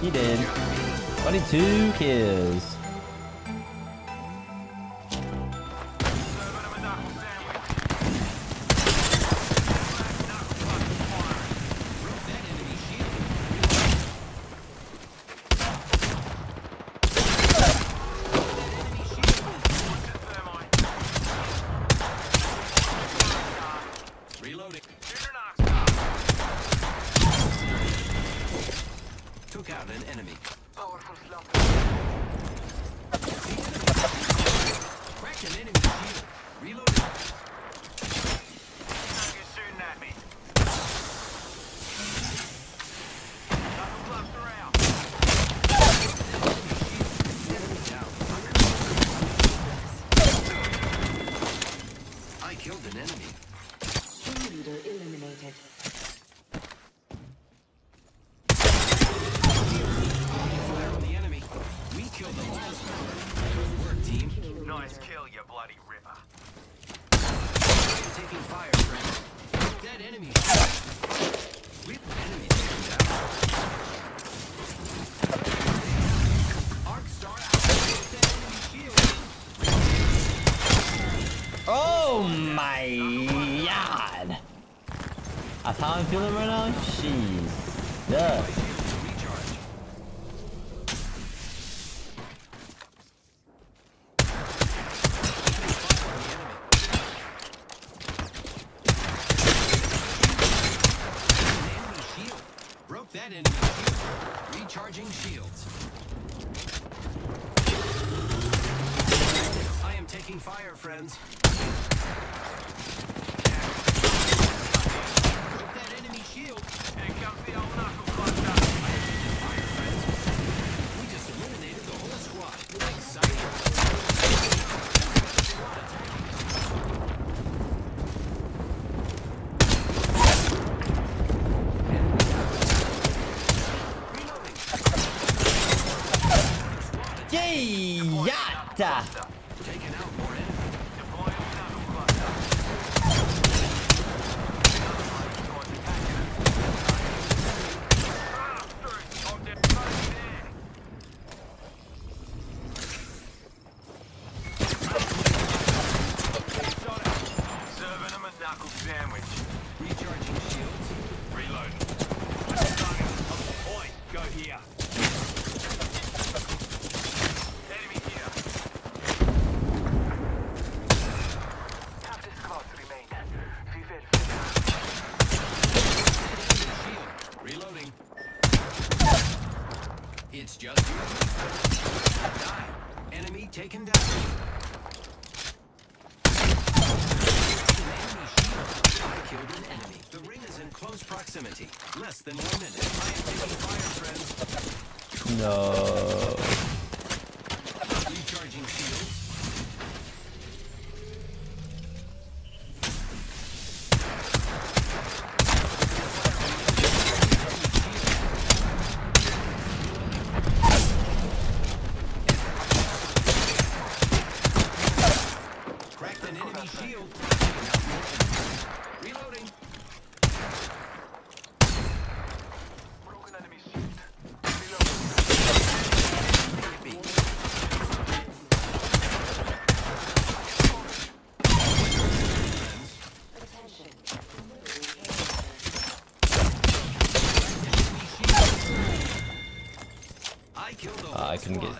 He did. 22 kills. Bloody ripper. I'm taking fire, friend. Dead enemy shield. Rip enemy taken down. Arc star out. Dead enemy shield. Oh my god. That's how I'm feeling right now? Jeez. Yeah. Shield recharge. Enemy shield. Broke that enemy. Recharging shields. I am taking fire, friends. That enemy shield. Here comes the old knuckle cluster. Fire, friends. We just eliminated the whole squad. Exciting. Reloading. Yay! Yatta! Taking out more enemies. Deploying knuckle cluster. Ah, through. On the bloody there. Shot it. Serving him a knuckle sandwich. Recharging shields. Reloading. Go here. Enemy here. Captain squads remain. Vivel Shield. Reloading. It's just you. Die. Enemy taken down. An enemy shield. I killed an enemy. The ring is in close proximity. Less than one minute. I am taking fire, friends. No. Recharging shields.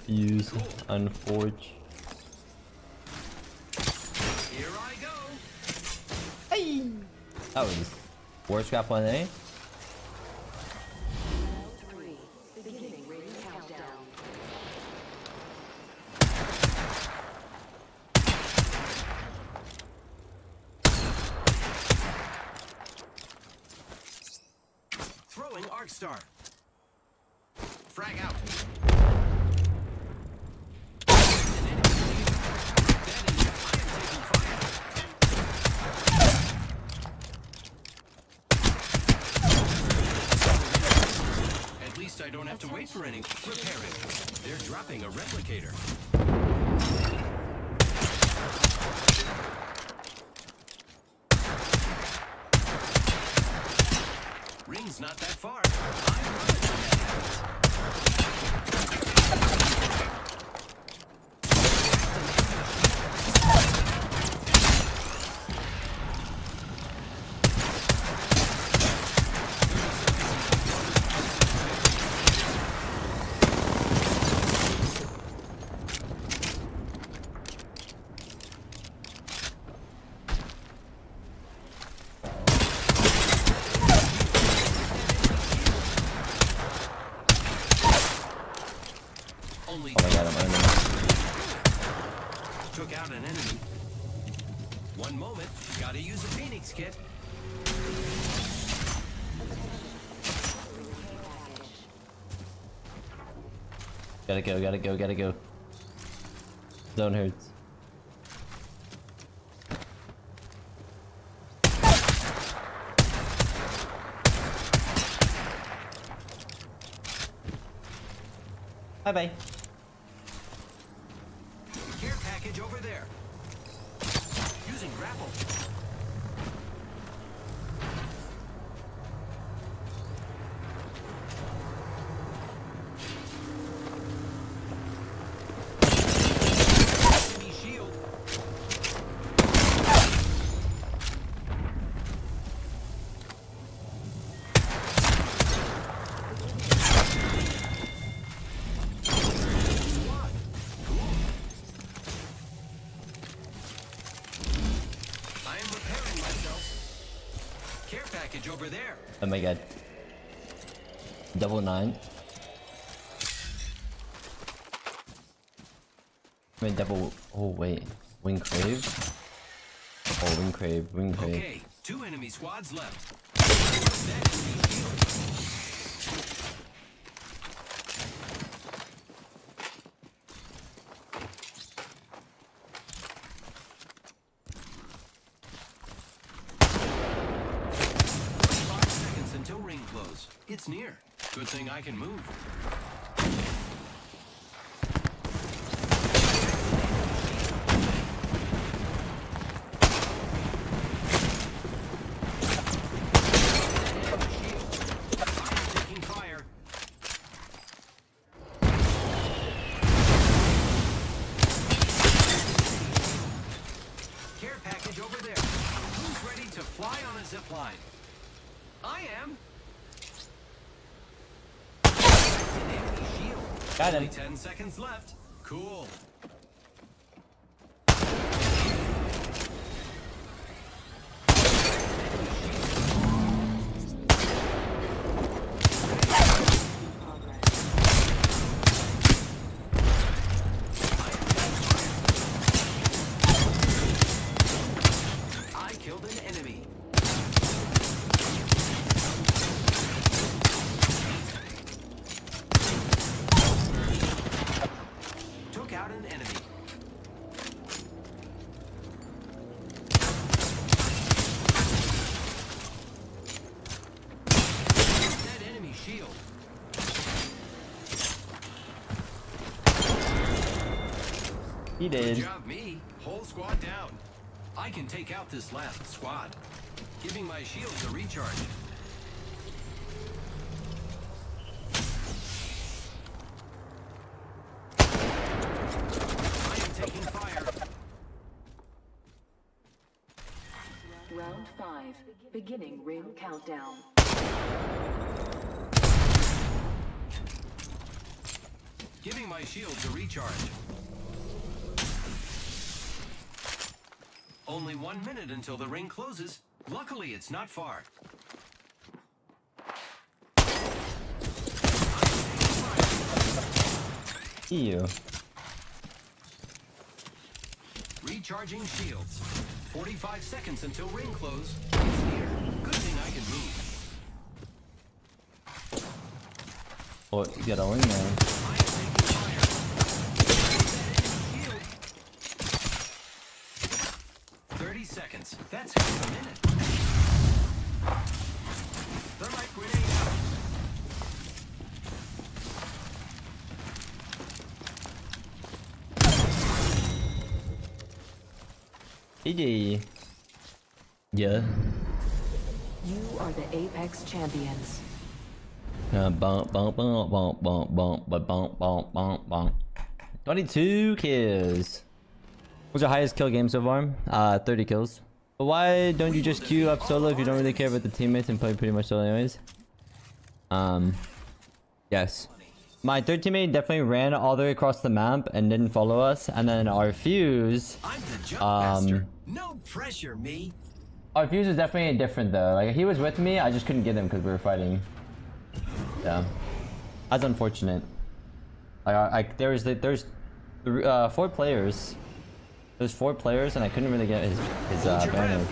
Couldn't get squad. fused. Cool. Unforge. Here I go. That was War Scrap 1A. Three. Beginning ring countdown. Throwing Arc Star. Frag out. An enemy leader. That enemy. I am taking fire. At least I don't have to wait for any. Repairing. They're dropping a replicator. Holy oh my god, I'm earning. Took out an enemy. One moment, gotta use a Phoenix kit. Gotta go, gotta go, gotta go. Zone hurts. Bye bye. Over there. Oh my god. Double nine. Wait, double. Oh wait. Wing crave. Oh, wing crave, wing crave. Okay, two enemy squads left. That enemy shield. Five seconds until ring close. It's near. Good thing I can move. Got him. Only 10 seconds left. Cool. He Good job, me. Whole squad down. I can take out this last squad. Giving my shields a recharge. I am taking fire. Round five. Beginning ring countdown. Giving my shields a recharge. Only one minute until the ring closes. Luckily, it's not far. Ew. Recharging shields. 45 seconds until ring close. It's near. Good thing I can move. Oh, you got a wing GG. Yeah. You are the Apex champions. Uh, bump, bump, bump, bump, bump, bump, bump, bump, bump, bump, bump. 22 kills. What's your highest kill game so far? Uh, 30 kills. But why don't you just queue up solo if you don't really care about the teammates and play pretty much solo anyways? Um, yes. My third teammate definitely ran all the way across the map and didn't follow us. And then our fuse, the Um. No pressure, me. our fuse was definitely different though. Like he was with me, I just couldn't get him because we were fighting. Yeah, that's unfortunate. Like I, I there was there's uh, four players. There's four players and I couldn't really get his his uh, banner.